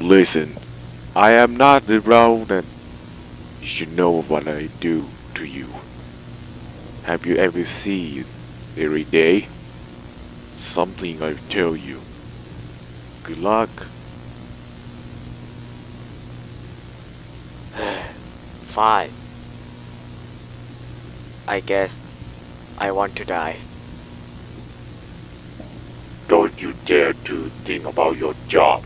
Listen, I am not around and you should know what I do to you. Have you ever seen every day? Something I tell you. Good luck. Fine. I guess I want to die. Don't you dare to think about your job.